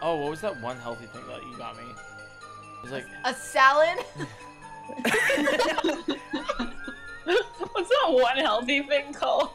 Oh, what was that one healthy thing that you got me? It was like A salad? What's that one healthy thing called?